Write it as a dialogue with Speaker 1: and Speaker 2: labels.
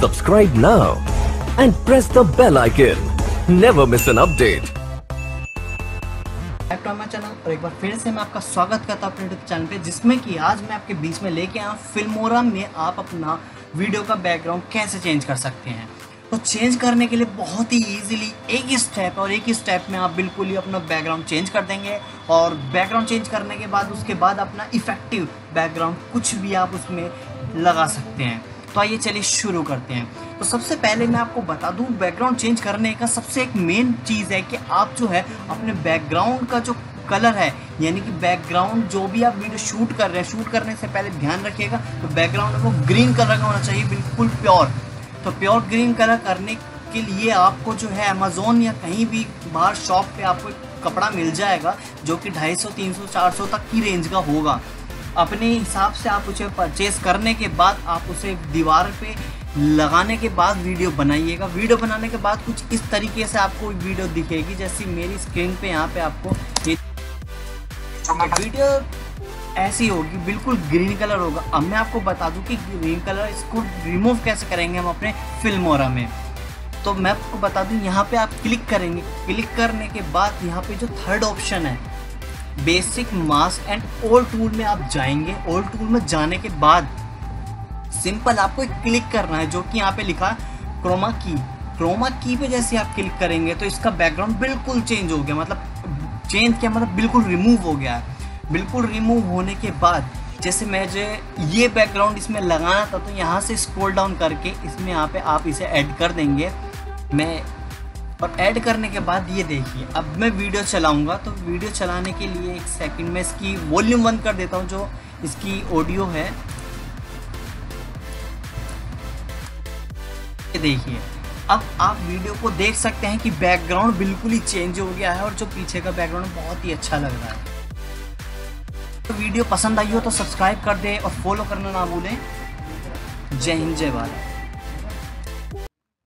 Speaker 1: Subscribe now and press the bell icon. Never miss an update.
Speaker 2: Channel और एक बार फिर से मैं आपका स्वागत करता हूँ अपने यूट्यूब चैनल पे, जिसमें कि आज मैं आपके बीच में लेके आया फिल्मोरा में आप अपना वीडियो का बैकग्राउंड कैसे चेंज कर सकते हैं तो चेंज करने के लिए बहुत ही इजीली एक ही स्टेप और एक ही स्टेप में आप बिल्कुल ही अपना बैकग्राउंड चेंज कर देंगे और बैकग्राउंड चेंज करने के बाद, उसके बाद अपना इफ़ेक्टिव बैकग्राउंड कुछ भी आप उसमें लगा सकते हैं तो आइए चलिए शुरू करते हैं। तो सबसे पहले मैं आपको बता दूँ बैकग्राउंड चेंज करने का सबसे एक मेन चीज़ है कि आप जो है अपने बैकग्राउंड का जो कलर है यानी कि बैकग्राउंड जो भी आप वीडियो शूट कर रहे हैं शूट करने से पहले ध्यान रखिएगा तो बैकग्राउंड वो ग्रीन कलर का होना चाहिए बिल्कुल प्योर तो प्योर ग्रीन कलर करने के लिए आपको जो है अमेजोन या कहीं भी बाहर शॉप पे आपको कपड़ा मिल जाएगा जो कि 250, 300, 400 तक की रेंज का होगा। अपने हिसाब से आप उसे परचेज करने के बाद आप उसे दीवार पे लगाने के बाद वीडियो बनाइएगा। वीडियो बनाने के बाद कुछ इस तरीके से आपको वीडियो दिखेगी, जैसे मेरी स्क्रीन पे यहाँ पे आपको वीडियो ऐसी होगी, बिल्कुल ग्रीन कलर होगा। अब मैं आपको बता दूँ कि ग्रीन कलर इसको रिमूव कैसे करेंगे हम अपने फिल्मोरा में तो मैं आपको बता दूँ, यहाँ पे आप क्लिक करेंगे। क्लिक करने के बाद यहाँ पे जो थर्ड ऑप्शन है basic mask and all tool में आप जाएँगे। ओल टूल में जाने के बाद सिंपल आपको एक क्लिक करना है, जो कि यहाँ पे लिखा क्रोमा की क्रोमा की पे जैसे आप क्लिक करेंगे तो इसका बैकग्राउंड बिल्कुल चेंज हो गया। मतलब चेंज क्या मतलब बिल्कुल रिमूव हो गया। है बिल्कुल रिमूव होने के बाद जैसे मैं जो ये बैकग्राउंड इसमें लगाना था तो यहाँ से स्क्रॉल डाउन करके इसमें यहाँ पे आप इसे ऐड कर देंगे। मैं और ऐड करने के बाद ये देखिए, अब मैं वीडियो चलाऊँगा तो वीडियो चलाने के लिए एक सेकंड में इसकी वॉल्यूम बंद कर देता हूँ, जो इसकी ऑडियो है। ये देखिए, अब आप वीडियो को देख सकते हैं कि बैकग्राउंड बिल्कुल ही चेंज हो गया है और जो पीछे का बैकग्राउंड बहुत ही अच्छा लग रहा है। तो वीडियो पसंद आई हो तो सब्सक्राइब कर दें और फॉलो करना ना भूलें। जय हिंद, जय भारत।